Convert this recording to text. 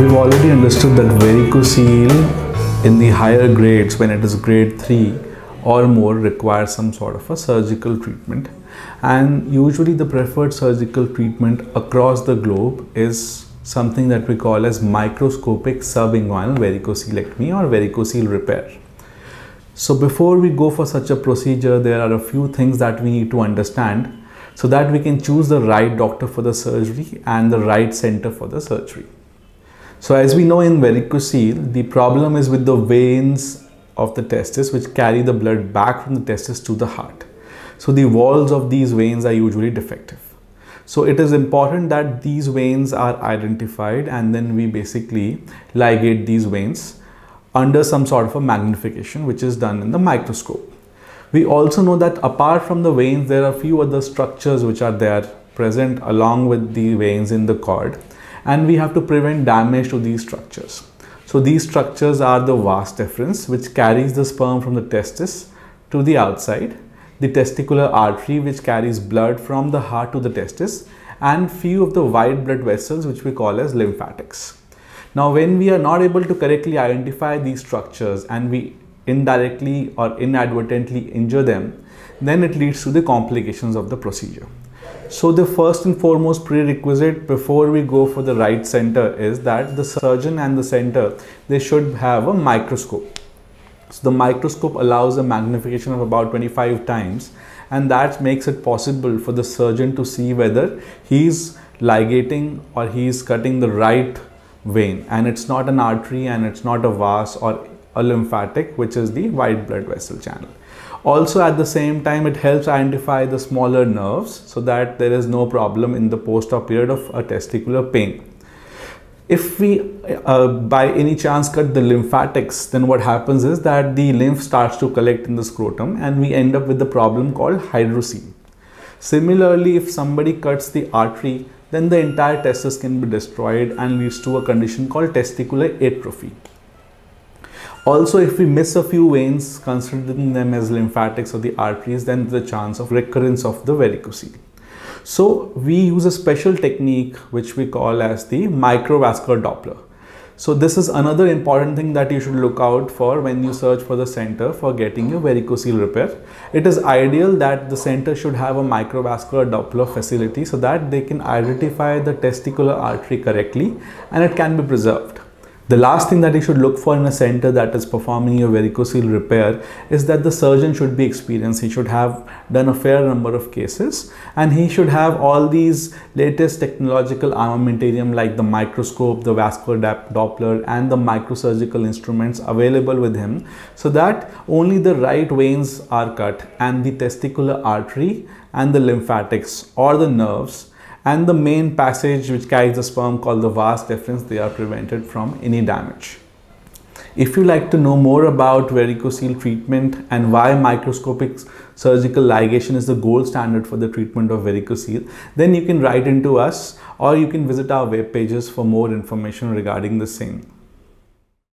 We've already understood that varicocele in the higher grades, when it is grade 3 or more, requires some sort of a surgical treatment. And usually, the preferred surgical treatment across the globe is something that we call as microscopic subinguinal varicocelectomy or varicocele repair. So, before we go for such a procedure, there are a few things that we need to understand so that we can choose the right doctor for the surgery and the right center for the surgery. So as we know in varicocele, the problem is with the veins of the testis which carry the blood back from the testis to the heart. So the walls of these veins are usually defective. So it is important that these veins are identified and then we basically ligate these veins under some sort of a magnification which is done in the microscope. We also know that apart from the veins, there are few other structures which are there present along with the veins in the cord and we have to prevent damage to these structures. So these structures are the vas deferens which carries the sperm from the testis to the outside, the testicular artery which carries blood from the heart to the testis and few of the white blood vessels which we call as lymphatics. Now when we are not able to correctly identify these structures and we indirectly or inadvertently injure them, then it leads to the complications of the procedure. So the first and foremost prerequisite before we go for the right center is that the surgeon and the center, they should have a microscope. So the microscope allows a magnification of about 25 times and that makes it possible for the surgeon to see whether he's ligating or he's cutting the right vein and it's not an artery and it's not a vas or a lymphatic which is the white blood vessel channel. Also at the same time it helps identify the smaller nerves so that there is no problem in the post-op period of a testicular pain. If we uh, by any chance cut the lymphatics then what happens is that the lymph starts to collect in the scrotum and we end up with the problem called hydrocele. Similarly if somebody cuts the artery then the entire testis can be destroyed and leads to a condition called testicular atrophy. Also, if we miss a few veins, considering them as lymphatics or the arteries, then the chance of recurrence of the varicocele. So we use a special technique which we call as the microvascular Doppler. So this is another important thing that you should look out for when you search for the center for getting your varicocele repair. It is ideal that the center should have a microvascular Doppler facility so that they can identify the testicular artery correctly and it can be preserved. The last thing that you should look for in a center that is performing your varicocele repair is that the surgeon should be experienced. He should have done a fair number of cases and he should have all these latest technological armamentarium like the microscope, the vascular Doppler and the microsurgical instruments available with him so that only the right veins are cut and the testicular artery and the lymphatics or the nerves and the main passage which carries the sperm called the vas deferens they are prevented from any damage. If you like to know more about varicocele treatment and why microscopic surgical ligation is the gold standard for the treatment of varicocele, then you can write into us or you can visit our web pages for more information regarding the same.